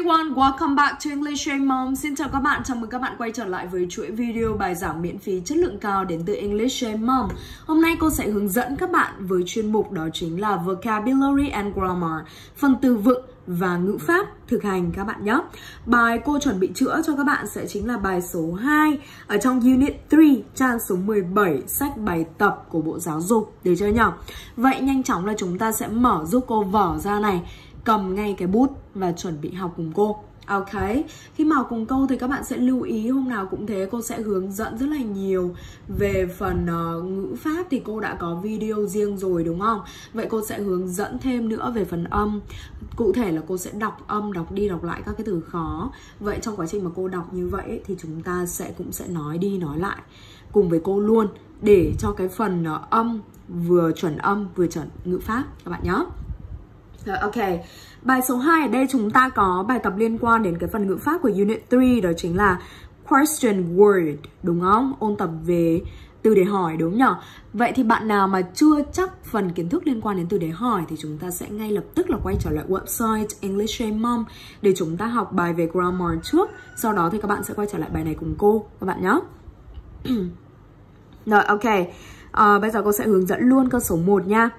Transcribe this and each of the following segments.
everyone, welcome back to English Train Mom. Xin chào các bạn, chào mừng các bạn quay trở lại với chuỗi video bài giảng miễn phí chất lượng cao đến từ English Train Mom. Hôm nay cô sẽ hướng dẫn các bạn với chuyên mục đó chính là Vocabulary and Grammar, phần từ vựng và ngữ pháp thực hành các bạn nhé. Bài cô chuẩn bị chữa cho các bạn sẽ chính là bài số 2 ở trong Unit 3, trang số 17, sách bài tập của Bộ Giáo dục. Được chưa nhỉ? Vậy nhanh chóng là chúng ta sẽ mở giúp cô vở ra này cầm ngay cái bút và chuẩn bị học cùng cô. Ok, khi mà học cùng cô thì các bạn sẽ lưu ý hôm nào cũng thế cô sẽ hướng dẫn rất là nhiều về phần uh, ngữ pháp. Thì cô đã có video riêng rồi đúng không? Vậy cô sẽ hướng dẫn thêm nữa về phần âm. Cụ thể là cô sẽ đọc âm, đọc đi đọc lại các cái từ khó. Vậy trong quá trình mà cô đọc như vậy thì chúng ta sẽ cũng sẽ nói đi nói lại cùng với cô luôn Để cho cái phần uh, âm vừa chuẩn âm vừa chuẩn ngữ pháp các bạn nhé rồi, ok. Bài số 2 ở đây chúng ta có bài tập liên quan đến cái phần ngữ pháp của Unit 3 đó chính là question word, đúng không? Ôn tập về từ để hỏi đúng nhở Vậy thì bạn nào mà chưa chắc phần kiến thức liên quan đến từ để hỏi thì chúng ta sẽ ngay lập tức là quay trở lại website English Mom để chúng ta học bài về grammar trước. Sau đó thì các bạn sẽ quay trở lại bài này cùng cô các bạn nhé. Rồi, ok. À, bây giờ cô sẽ hướng dẫn luôn câu số 1 nha.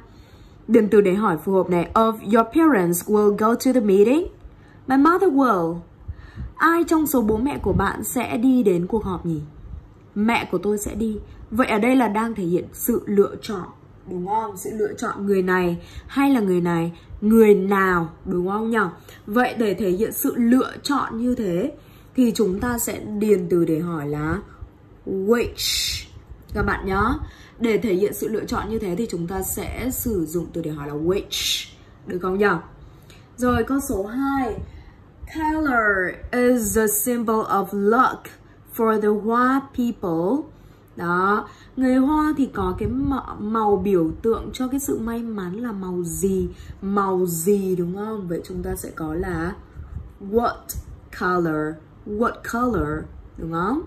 Điểm từ để hỏi phù hợp này. Of your parents will go to the meeting? My mother will. Ai trong số bố mẹ của bạn sẽ đi đến cuộc họp nhỉ? Mẹ của tôi sẽ đi. Vậy ở đây là đang thể hiện sự lựa chọn. Đúng không? Sự lựa chọn người này hay là người này. Người nào. Đúng không nhỉ? Vậy để thể hiện sự lựa chọn như thế thì chúng ta sẽ điền từ để hỏi là which. Các bạn nhớ. Để thể hiện sự lựa chọn như thế thì chúng ta sẽ sử dụng từ để hỏi là which. Được không nhỉ? Rồi con số 2. Color is the symbol of luck for the Hoa people. Đó, người Hoa thì có cái màu biểu tượng cho cái sự may mắn là màu gì? Màu gì đúng không? Vậy chúng ta sẽ có là what color? What color? Đúng không?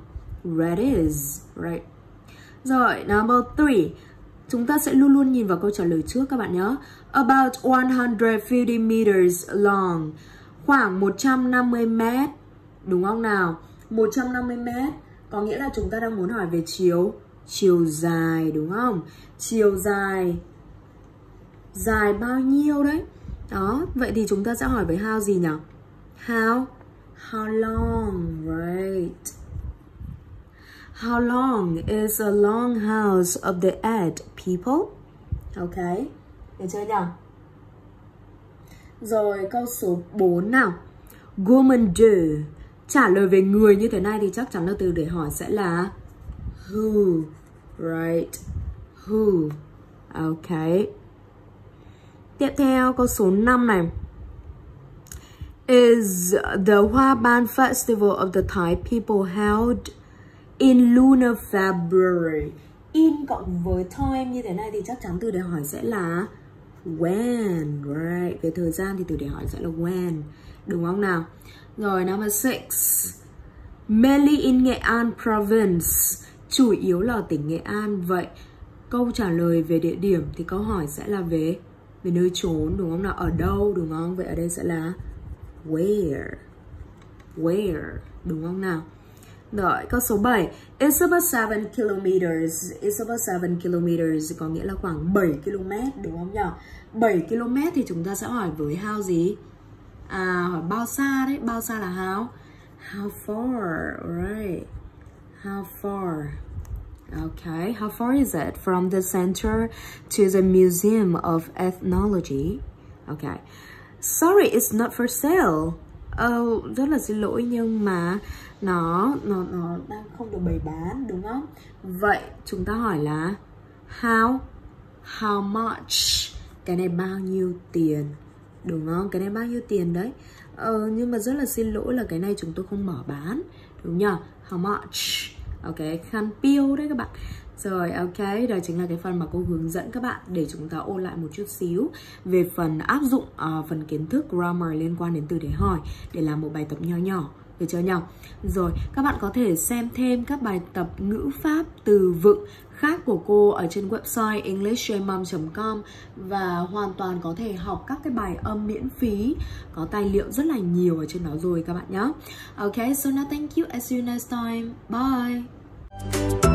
Red is, right? Rồi, number 3. Chúng ta sẽ luôn luôn nhìn vào câu trả lời trước các bạn nhé. About 150 meters long. Khoảng 150 mét. Đúng không nào? 150 mét có nghĩa là chúng ta đang muốn hỏi về chiều chiều dài đúng không? Chiều dài dài bao nhiêu đấy? Đó, vậy thì chúng ta sẽ hỏi với how gì nhỉ? How? How long, right? How long is a long house of the Ed people? Ok, được chưa nhỉ? Rồi câu số 4 nào. Woman do. Trả lời về người như thế này thì chắc chắn là từ để hỏi sẽ là who. Right. Who. Ok. Tiếp theo câu số 5 này. Is the Hoa Ban Festival of the Thai people held in lunar February. In cộng với time như thế này thì chắc chắn từ để hỏi sẽ là when, right? Về thời gian thì từ để hỏi sẽ là when. Đúng không nào? Rồi, number six. Mainly in Nghệ An province. Chủ yếu là tỉnh Nghệ An. Vậy, câu trả lời về địa điểm thì câu hỏi sẽ là về về nơi trốn đúng không nào? Ở đâu đúng không? Vậy ở đây sẽ là where. Where, đúng không nào? Rồi, câu số 7. It's about 7 kilometers. It's about 7 kilometers có nghĩa là khoảng 7 km đúng không nhỉ? 7 km thì chúng ta sẽ hỏi với how gì? À, hỏi bao xa đấy. Bao xa là how? How far? Right. How far? Okay, how far is it from the center to the Museum of Ethnology? Okay. Sorry, it's not for sale. Oh, rất là xin lỗi nhưng mà nó nó nó đang không được bày bán đúng không? Vậy chúng ta hỏi là how how much cái này bao nhiêu tiền đúng không? Cái này bao nhiêu tiền đấy? Ờ, nhưng mà rất là xin lỗi là cái này chúng tôi không mở bán đúng nhỉ? How much? Ok, khăn piêu đấy các bạn. Rồi ok, đó chính là cái phần mà cô hướng dẫn các bạn để chúng ta ôn lại một chút xíu về phần áp dụng uh, phần kiến thức grammar liên quan đến từ để hỏi để làm một bài tập nho nhỏ được chưa nhau. Rồi, các bạn có thể xem thêm các bài tập ngữ pháp từ vựng khác của cô ở trên website englishjmom.com và hoàn toàn có thể học các cái bài âm miễn phí có tài liệu rất là nhiều ở trên đó rồi các bạn nhé. Okay, so now thank you. I see you next time. Bye.